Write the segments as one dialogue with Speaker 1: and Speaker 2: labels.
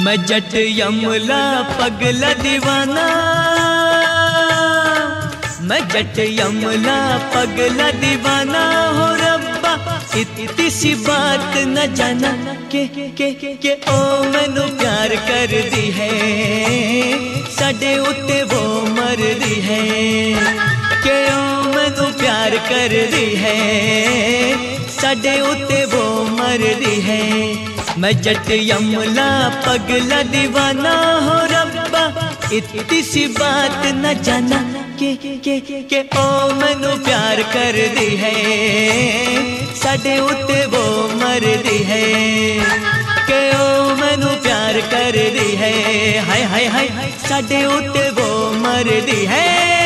Speaker 1: मैं जट यमला पगला दीवाना। मैं जट यमला पगला दीवाना। हो रब्बा, इतनी सी बात न जाना के के के, ओ, मैनू प्यार कर दी है। साडे उत्ते वो मर दी है। के, ओ, मैनू प्यार कर दी है। साडे उत्ते वो मर दी है। मैं जट यमला पगला दीवाना हो रब्बा। इतनी सी बात न जाना के के के ओ मैनू प्यार कर दी है। साडे उत्ते वो मर दी है। के ओ मैनू प्यार कर दी है। हाय हाय हाय साडे उत्ते वो मर दी है।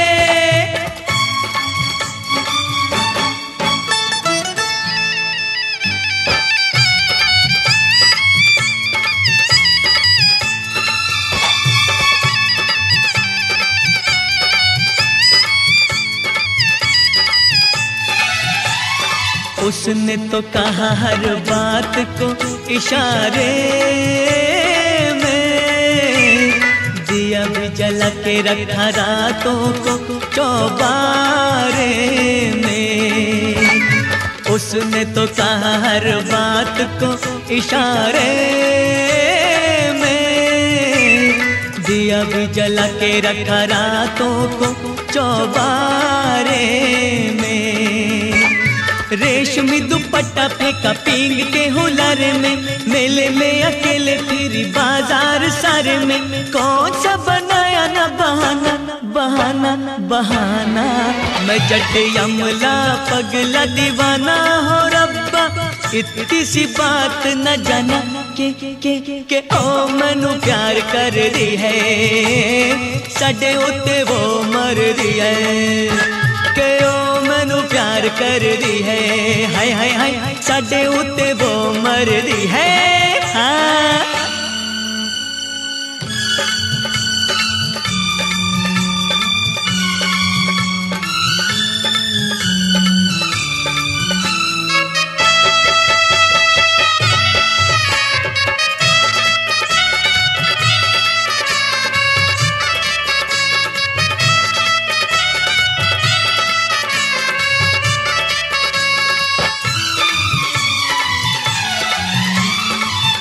Speaker 1: उसने तो कहा हर बात को इशारे में। दिया भी जला के रखा रातों को चौबारे में। उसने तो कहा हर बात को इशारे में। दिया भी जला के रखा रातों को चौबारे में। रेशमी दुपट्टा फेंका पींग के हुलारे में। मेले में अकेले फिरी बाज़ार सारे में। कौन सा बनाया ना बहाना बहाना बहाना। मैं जट यमला पगला दीवाना हो रब्बा। इतनी सी बात न जाना के के के ओ मनु प्यार कर दी है। साडे उत्ते वो मर दी है। के ओ मैनू प्यार कर दी है हाय हाय हाय साडे उत्ते वो मर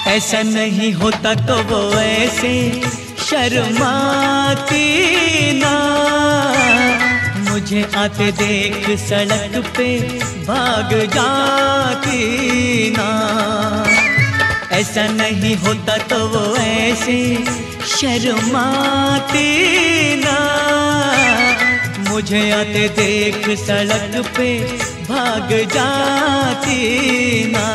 Speaker 1: ऐसा नहीं होता तो वो ऐसे शर्माती ना। मुझे आते देख सड़क पे भाग जाती ना। ऐसा नहीं होता तो वो ऐसे शर्माती ना। मुझे आते देख सड़क पे भाग जाती ना।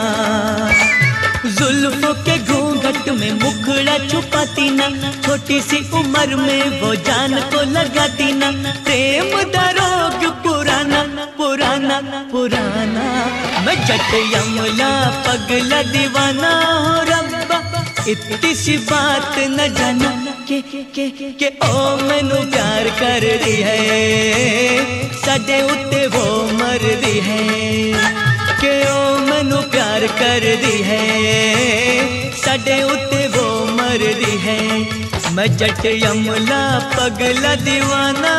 Speaker 1: जुल्फों के घूंघट में मुखड़ा छुपाती ना। छोटी सी उम्र में वो जान को लगाती ना। प्रेम दरोग पुराना पुराना पुराना। मैं जट यमला पगला दीवाना हो रब्बा। इतनी सी बात न जाना के के के ओ मैनू प्यार कर दी है। साडे उत्ते वो मर दी है। कर दी है। सडे उत्ते वो मर दी है। मैं जट यमला पगला दीवाना।